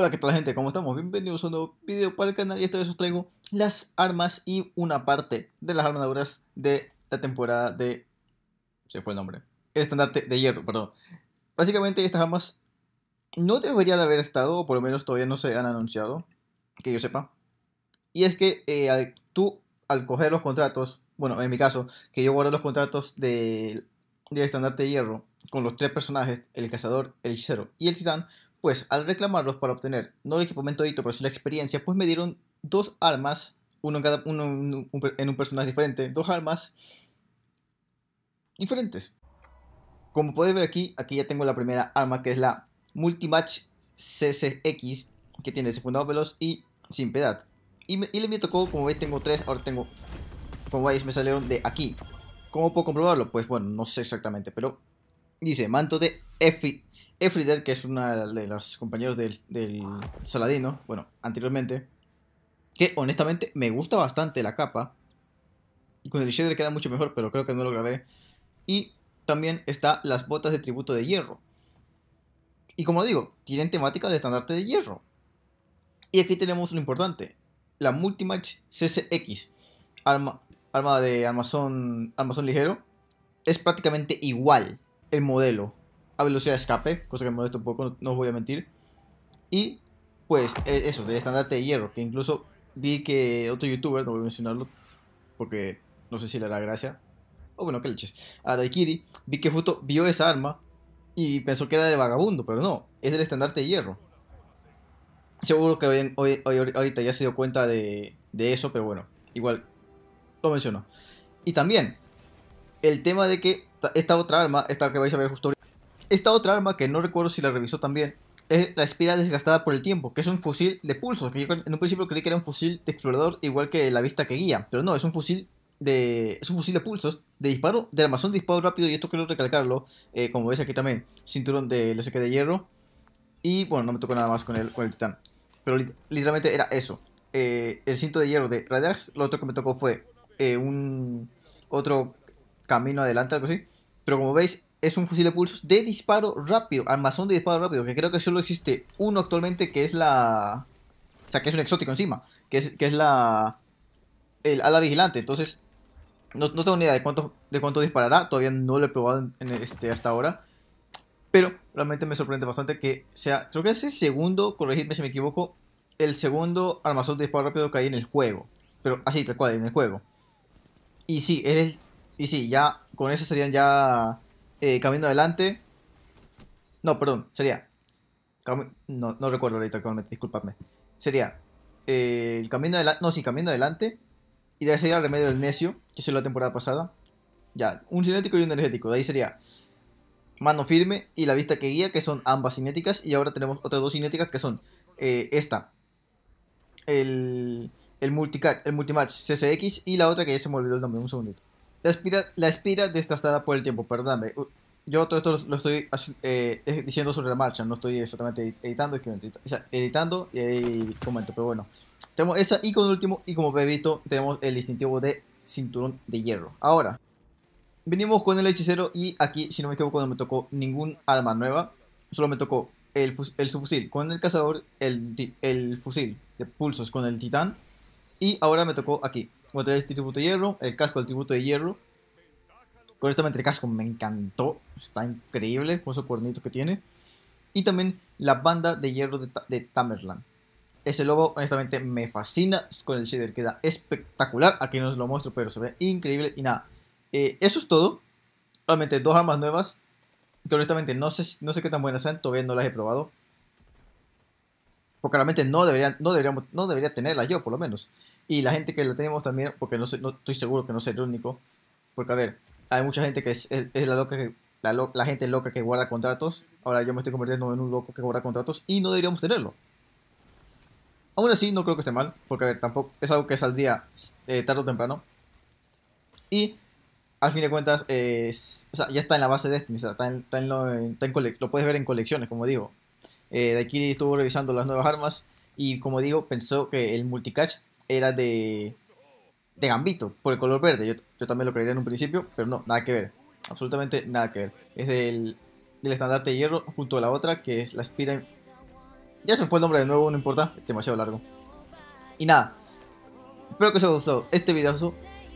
Hola, ¿qué tal gente? ¿Cómo estamos? Bienvenidos a un nuevo video para el canal y esta vez os traigo las armas y una parte de las armaduras de la temporada de... Se fue el nombre. El estandarte de hierro, perdón. Básicamente estas armas no deberían haber estado, o por lo menos todavía no se han anunciado, que yo sepa. Y es que eh, tú, al coger los contratos, bueno, en mi caso, que yo guardo los contratos de, del estandarte de hierro con los tres personajes, el cazador, el hechicero y el titán, pues al reclamarlos para obtener no el equipamiento edito, pero sí la experiencia, pues me dieron dos armas, uno en cada uno en un personaje diferente, dos armas diferentes. Como puedes ver aquí, aquí ya tengo la primera arma que es la Multimatch CCX, que tiene secundado veloz y sin piedad. Y, y me tocó, como veis, tengo tres, ahora tengo, como veis, me salieron de aquí. ¿Cómo puedo comprobarlo? Pues bueno, no sé exactamente, pero dice manto de Efri que es una de los compañeros del, Saladino, bueno, anteriormente, que honestamente me gusta bastante la capa. Con el shader queda mucho mejor, pero creo que no lo grabé. Y también está las botas de tributo de hierro. Y como digo, tienen temática de estandarte de hierro. Y aquí tenemos lo importante, la Multimatch CCX, arma, arma de armazón, armazón ligero, es prácticamente igual el modelo a velocidad de escape, cosa que me molesta un poco, no os voy a mentir. Y pues e, eso, del estandarte de hierro, que incluso vi que otro youtuber, no voy a mencionarlo, porque no sé si le hará gracia, o bueno, que leches, a Daikiri, vi que justo vio esa arma y pensó que era de vagabundo, pero no, es del estandarte de hierro. Seguro que hoy, ahorita ya se dio cuenta de, de eso, pero bueno, igual lo menciono. Y también, el tema de que esta otra arma, esta que vais a ver justo esta otra arma, que no recuerdo si la revisó también, es la espira desgastada por el tiempo, que es un fusil de pulsos, que yo en un principio creí que era un fusil de explorador igual que la vista que guía, pero no, es un fusil de, es un fusil de pulsos, de disparo, de armazón de disparo rápido, y esto quiero recalcarlo, eh, como veis aquí también, cinturón de LSK de hierro, y bueno, no me tocó nada más con el, con el titán, pero literalmente era eso, eh, el cinto de hierro de Radax, lo otro que me tocó fue eh, un otro camino adelante, algo así, pero como veis, es un fusil de pulsos de disparo rápido, armazón de disparo rápido, que creo que solo existe uno actualmente que es la... O sea, que es un exótico encima, que es, que es la... El ala vigilante, entonces... No, tengo ni idea de cuánto, de cuánto disparará, todavía no lo he probado este, hasta ahora. Pero realmente me sorprende bastante que sea, creo que es el segundo, corregidme si me equivoco, el segundo armazón de disparo rápido que hay en el juego. Pero así, tal cual, en el juego. Y sí, es y sí, ya con eso serían ya eh, camino adelante. No, perdón, sería. No, no recuerdo ahorita actualmente, disculpadme. Sería eh, el camino adelante. No, sí, camino adelante. Y de ahí sería el remedio del necio, que es la temporada pasada. Ya, un cinético y un energético. De ahí sería mano firme y la vista que guía, que son ambas cinéticas. Y ahora tenemos otras dos cinéticas que son eh, esta, el, el, el Multimatch CCX y la otra que ya se me olvidó el nombre, un segundito. La espira, la espira por el tiempo, perdóname. Yo todo esto lo estoy eh, diciendo sobre la marcha, no estoy exactamente editando, editando y comento, pero bueno. Tenemos esta y con último, y como he visto, tenemos el distintivo de cinturón de hierro. Ahora, venimos con el hechicero y aquí, si no me equivoco, no me tocó ningún arma nueva. Solo me tocó el, el subfusil con el cazador, el, el fusil de pulsos con el titán. Y ahora me tocó aquí otra vez tributo de hierro, el casco del tributo de hierro. Correctamente el casco me encantó, está increíble con esos cuernitos que tiene. Y también la banda de hierro de, Tamerlan. Ese logo honestamente me fascina con el shader, queda espectacular. Aquí no os lo muestro, pero se ve increíble. Y nada, eh, eso es todo. Realmente dos armas nuevas. Que honestamente no sé, no sé qué tan buenas sean, todavía no las he probado. Porque no, debería, no, deberíamos, no debería tenerlas yo, por lo menos. Y la gente que la tenemos también, porque no, no estoy seguro que no sea el único. Porque, a ver, hay mucha gente que es, la, loca la, gente loca que guarda contratos. Ahora yo me estoy convirtiendo en un loco que guarda contratos y no deberíamos tenerlo. Aún así, no creo que esté mal, porque, a ver, tampoco es algo que saldría eh, tarde o temprano. Y al fin de cuentas, ya está en la base de Destiny, está en, está en lo, lo puedes ver en colecciones, como digo. Eh, Daikiri estuvo revisando las nuevas armas y como digo, pensó que el multicatch era de, de Gambito, por el color verde. Yo, yo, también lo creería en un principio, pero no, nada que ver. Absolutamente nada que ver. Es del, del estandarte de hierro junto a la otra, que es la espira, Ya se me fue el nombre de nuevo, no importa, es demasiado largo. Y nada, espero que os haya gustado este video.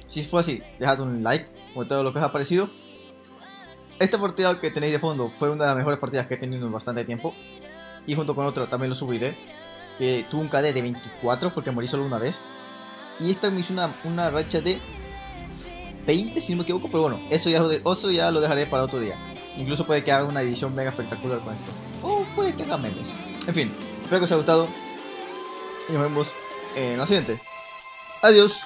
Si fue así, dejad un like, comentad lo que os ha parecido. Esta partida que tenéis de fondo fue una de las mejores partidas que he tenido en bastante tiempo. Y junto con otro también lo subiré. Que tuvo un KD de 24 porque morí solo una vez. Y esta me hizo una, una racha de 20 si no me equivoco. Pero bueno, eso ya, eso ya lo dejaré para otro día. Incluso puede que haga una edición mega espectacular con esto. O puede que haga memes. En fin, espero que os haya gustado. Y nos vemos en la siguiente. Adiós.